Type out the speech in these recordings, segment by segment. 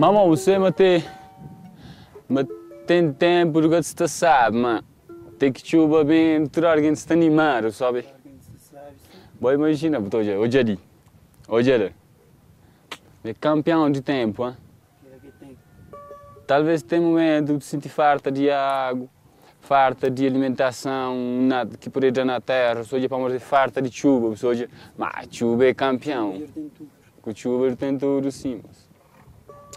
Mamãe, você mate, mas tem tempo que você sabe, mas tem que chuva bem, tudo alguém está animado, sabe? Boa, imagina, hoje, hoje é dia, hoje é é campeão de tempo, hein? Talvez um momento de sentir farta de água, farta de alimentação, nada que pode dar na terra, hoje para morrer farta de chuva, hoje, mas chuva é campeão. Com chuva tem tudo sim. Mas...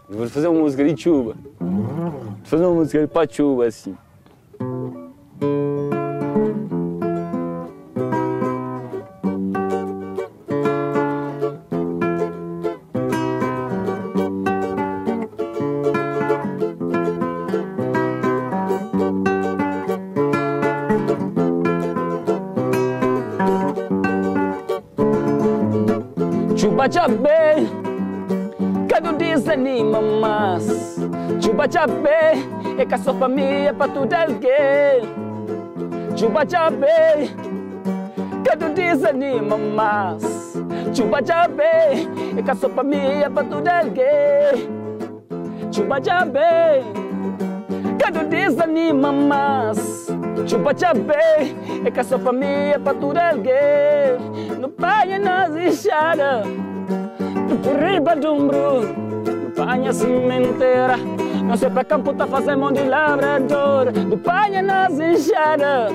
Vou fazer uma música de chuva. Vou fazer uma música para chuva assim. Chupa desanima mais. Chupa chabe, é que a sua família para tudo alguém. Chupa chabe, cada desanima mais. Chupa chabe, é que a sua família para tudo alguém. Chupa chabe, cada desanima mais. Chupa chabe, é que a sua família para tudo alguém. No pai nas enxada, por riba do umbro, no pai a cimenteira. Não sei campo tá fazendo mão de labrador, do pai nas enxada,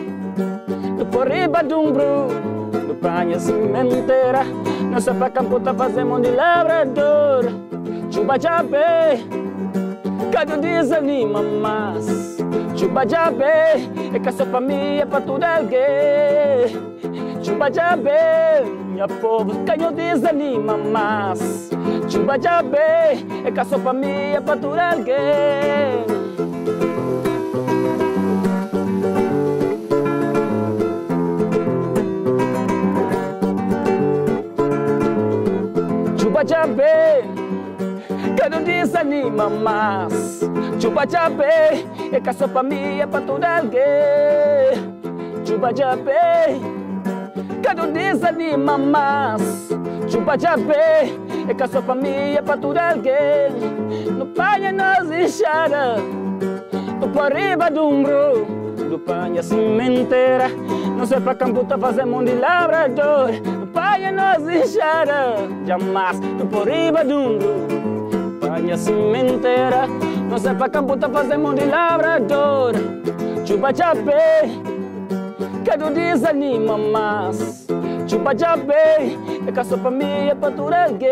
por riba do umbro, no pai a cimenteira. Não sei campo tá fazendo mão de labrador, chupa chabe, cada desanima mais. Chupa jabe, é que a sua família para tudo alguém. Chupa jabe, minha povo, canho desanima mais. Chupa jabe, é que a sua família para tudo alguém. Chupa jabe, Quero desanima mais Chupa jabe É que a sua família para tudo alguém Chupa jabe Quero desanima mais. Chupa jabe É que a sua família para tudo alguém. No pai nós enxada No por riba do umbro. Do pai a cimenteira Não sei para campo tá fazendo mão de labrador. No pai nós enxada Jamais No por riba do umbro. Minha cimenteira Não sei para campo tá fazendo mão de labrador. Chupa chape Quero desanima mais Chupa chape É que a sua família para tudo alguém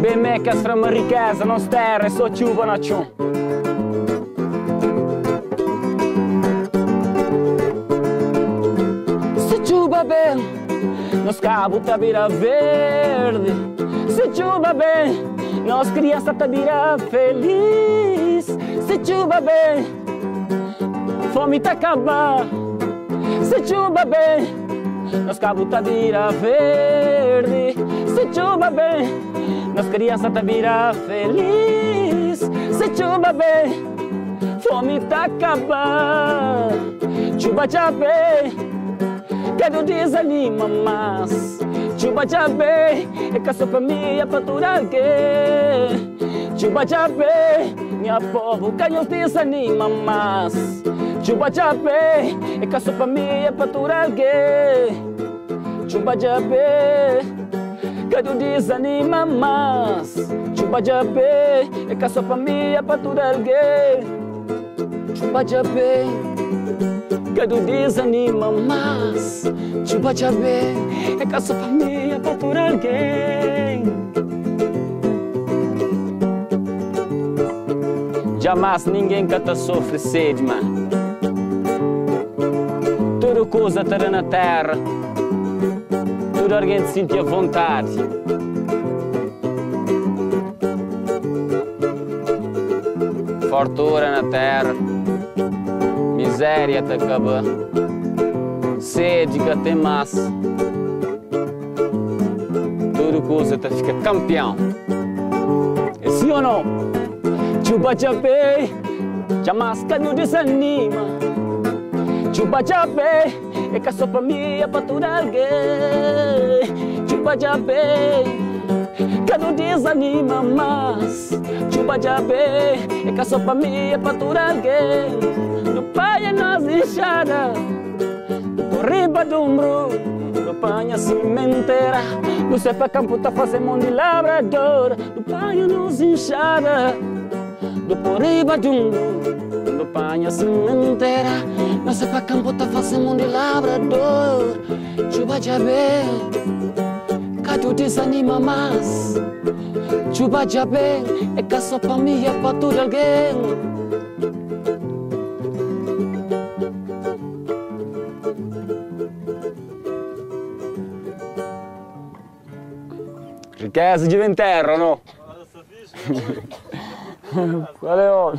Bem mecas para uma riqueza Não terra, é só chuva na chão Se chuva bem nos cabos tá vira verde. Se chuva bem, nós crianças tá vira feliz. Se chuva bem, fome tá acabar. Se chuva bem, nós cabos tá vira verde. Se chuva bem, nós crianças tá vira feliz. Se chuva bem, fome tá acabar. Chuva já bem quero desanima mais Chupa jabe, é que a sua família para tudo alguém Chupa jabe, minha povo, canhos desanima mais Chupa jabe, é que a sua família para tudo alguém Chupa jabe, quero desanima mais Chupa jabe, é que a sua família para tudo alguém Chupa jabe Quero desanima mais Chupa chabe É que a sua família para alguém. Jamais ninguém canta sofre sede, mano. Tudo coisa terá na terra. Tudo alguém sente a vontade. Fortuna na terra miséria te acaba, sede que tem massa, tudo coisa te fica campeão. É sim ou não? Chupa jamais que não desanima. Chupa chapé, é que só pra mim é pra tudo alguém. Chupa bem. Que não desanima mais Chupa já bem É que só pra mim é pra alguém No pai é nós inchada Do riba do umbro Do panha cimenteira. Do cepa campo tá fazendo de labrador Do pai é nós inchada Do porriba do umbro Do panha cimenteira. Do cepa campo tá fazendo de labrador Chupa já bem tu desanima mais Chuba já bem, é que só pra mim é pra tudo alguém Riqueza de enterro, no? Qual é o